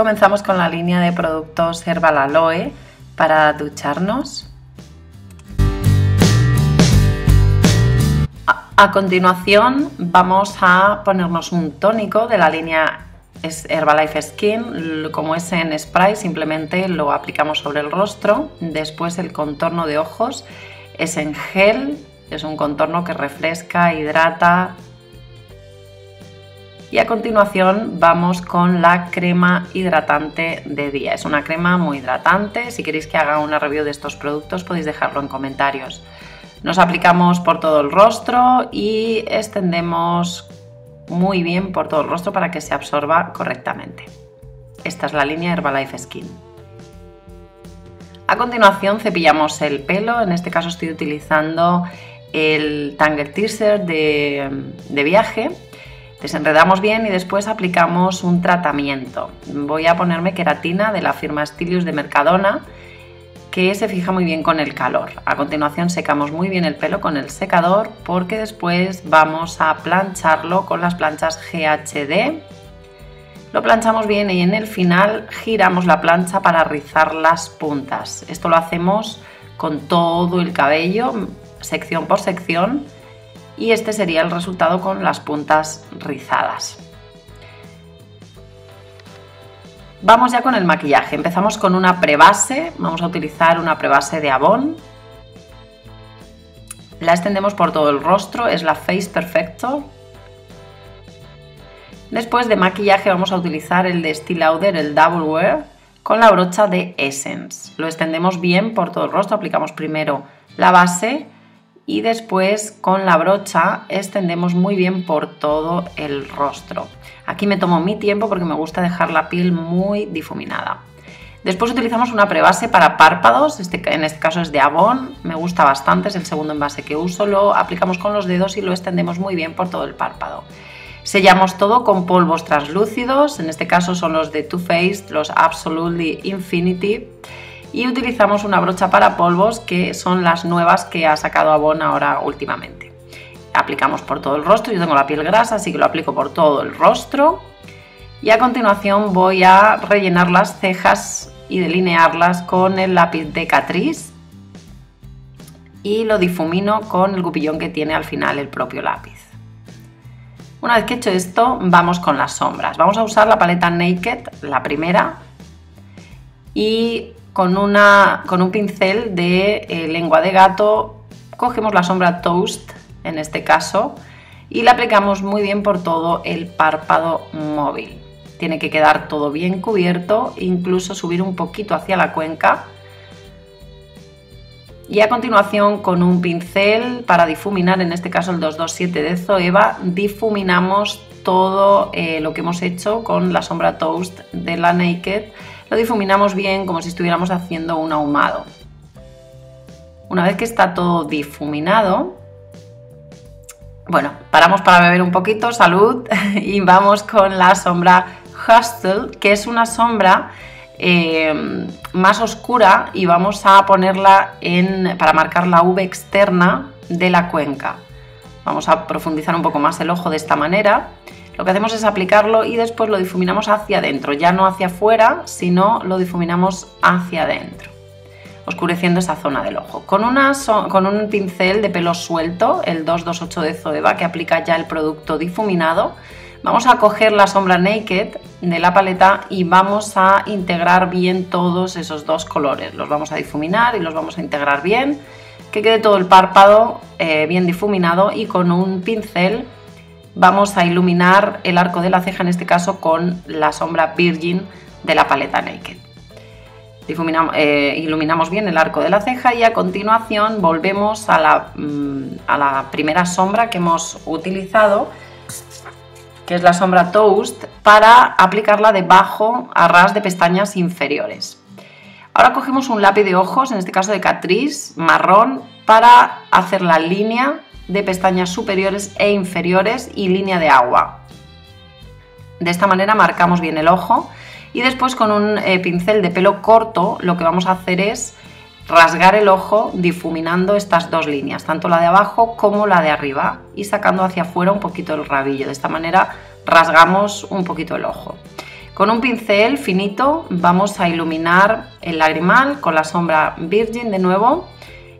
Comenzamos con la línea de productos Herbal Aloe para ducharnos. A continuación vamos a ponernos un tónico de la línea Herbalife Skin, como es en spray simplemente lo aplicamos sobre el rostro, después el contorno de ojos es en gel, es un contorno que refresca, hidrata, y a continuación vamos con la crema hidratante de día. Es una crema muy hidratante. Si queréis que haga una review de estos productos podéis dejarlo en comentarios. Nos aplicamos por todo el rostro y extendemos muy bien por todo el rostro para que se absorba correctamente. Esta es la línea Herbalife Skin. A continuación cepillamos el pelo, en este caso estoy utilizando el Tangle Teaser de, de viaje Desenredamos bien y después aplicamos un tratamiento. Voy a ponerme queratina de la firma Stilius de Mercadona que se fija muy bien con el calor. A continuación secamos muy bien el pelo con el secador porque después vamos a plancharlo con las planchas GHD. Lo planchamos bien y en el final giramos la plancha para rizar las puntas. Esto lo hacemos con todo el cabello, sección por sección y este sería el resultado con las puntas rizadas. Vamos ya con el maquillaje. Empezamos con una prebase. Vamos a utilizar una prebase de Avon. La extendemos por todo el rostro. Es la Face Perfecto. Después de maquillaje vamos a utilizar el de Steel Lauder, el Double Wear, con la brocha de Essence. Lo extendemos bien por todo el rostro. Aplicamos primero la base y después con la brocha extendemos muy bien por todo el rostro. Aquí me tomo mi tiempo porque me gusta dejar la piel muy difuminada. Después utilizamos una prebase para párpados, este, en este caso es de Avon, me gusta bastante, es el segundo envase que uso, lo aplicamos con los dedos y lo extendemos muy bien por todo el párpado. Sellamos todo con polvos translúcidos, en este caso son los de Too Faced, los Absolutely Infinity y utilizamos una brocha para polvos que son las nuevas que ha sacado Avon ahora últimamente. Aplicamos por todo el rostro, yo tengo la piel grasa así que lo aplico por todo el rostro y a continuación voy a rellenar las cejas y delinearlas con el lápiz de Catrice y lo difumino con el gupillón que tiene al final el propio lápiz. Una vez que he hecho esto, vamos con las sombras. Vamos a usar la paleta Naked, la primera, y con, una, con un pincel de eh, lengua de gato cogemos la sombra Toast, en este caso, y la aplicamos muy bien por todo el párpado móvil. Tiene que quedar todo bien cubierto, incluso subir un poquito hacia la cuenca. Y a continuación con un pincel para difuminar, en este caso el 227 de Zoeva, difuminamos todo eh, lo que hemos hecho con la sombra Toast de la Naked lo difuminamos bien como si estuviéramos haciendo un ahumado. Una vez que está todo difuminado, bueno, paramos para beber un poquito, salud, y vamos con la sombra Hustle, que es una sombra eh, más oscura y vamos a ponerla en, para marcar la V externa de la cuenca. Vamos a profundizar un poco más el ojo de esta manera lo que hacemos es aplicarlo y después lo difuminamos hacia adentro, ya no hacia afuera, sino lo difuminamos hacia adentro, oscureciendo esa zona del ojo. Con, un pincel de pelo suelto, el 228 de Zoeva, que aplica ya el producto difuminado, vamos a coger la sombra Naked de la paleta y vamos a integrar bien todos esos dos colores. Los vamos a difuminar y los vamos a integrar bien, que quede todo el párpado eh, bien difuminado y con un pincel vamos a iluminar el arco de la ceja, en este caso con la sombra Virgin de la paleta Naked. Eh, iluminamos bien el arco de la ceja y a continuación volvemos a la, mm, a la primera sombra que hemos utilizado, que es la sombra Toast, para aplicarla debajo a ras de pestañas inferiores. Ahora cogemos un lápiz de ojos, en este caso de Catrice, marrón, para hacer la línea de pestañas superiores e inferiores y línea de agua. De esta manera marcamos bien el ojo y después con un eh, pincel de pelo corto lo que vamos a hacer es rasgar el ojo difuminando estas dos líneas, tanto la de abajo como la de arriba y sacando hacia afuera un poquito el rabillo. De esta manera rasgamos un poquito el ojo. Con un pincel finito vamos a iluminar el lagrimal con la sombra Virgin de nuevo.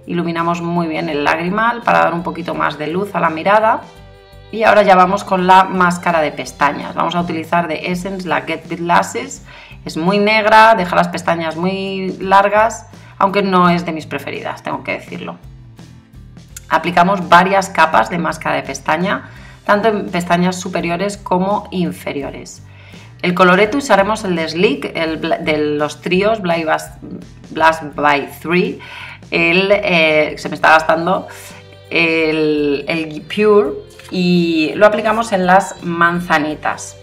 Iluminamos muy bien el lagrimal para dar un poquito más de luz a la mirada. Y ahora ya vamos con la máscara de pestañas. Vamos a utilizar de Essence la Get With Lashes. Es muy negra, deja las pestañas muy largas, aunque no es de mis preferidas, tengo que decirlo. Aplicamos varias capas de máscara de pestaña, tanto en pestañas superiores como inferiores. El coloreto usaremos el de Sleek, el de los tríos Blast by 3, el, eh, se me está gastando el, el Pure y lo aplicamos en las manzanitas.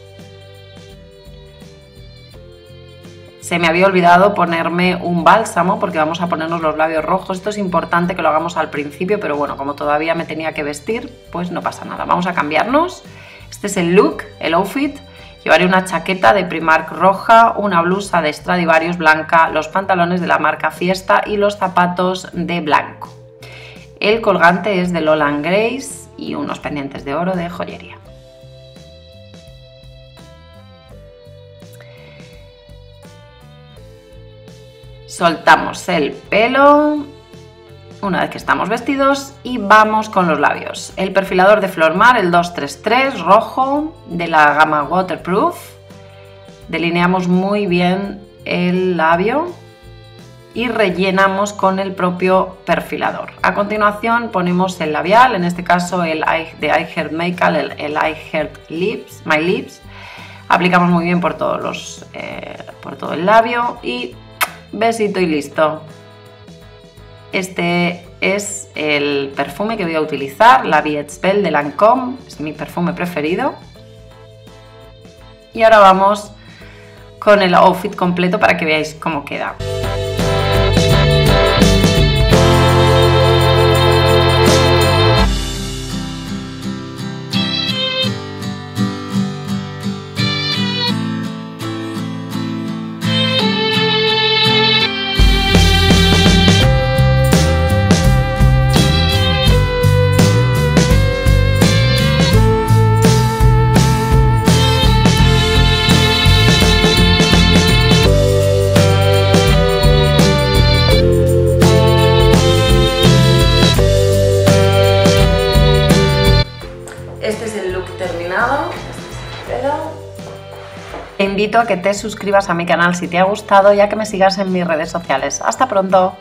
Se me había olvidado ponerme un bálsamo porque vamos a ponernos los labios rojos. Esto es importante que lo hagamos al principio, pero bueno, como todavía me tenía que vestir, pues no pasa nada. Vamos a cambiarnos. Este es el look, el outfit. Llevaré una chaqueta de Primark roja, una blusa de Stradivarius blanca, los pantalones de la marca Fiesta y los zapatos de blanco. El colgante es de Lola Grace y unos pendientes de oro de joyería. Soltamos el pelo una vez que estamos vestidos y vamos con los labios. El perfilador de Flormar, el 233 rojo de la gama Waterproof. Delineamos muy bien el labio y rellenamos con el propio perfilador. A continuación ponemos el labial, en este caso el de I Heart Makeup, el, el I Heart Lips, My Lips. Aplicamos muy bien por, los, eh, por todo el labio y besito y listo. Este es el perfume que voy a utilizar, la Viet Spell de Lancôme, es mi perfume preferido. Y ahora vamos con el outfit completo para que veáis cómo queda. Invito a que te suscribas a mi canal si te ha gustado y a que me sigas en mis redes sociales. ¡Hasta pronto!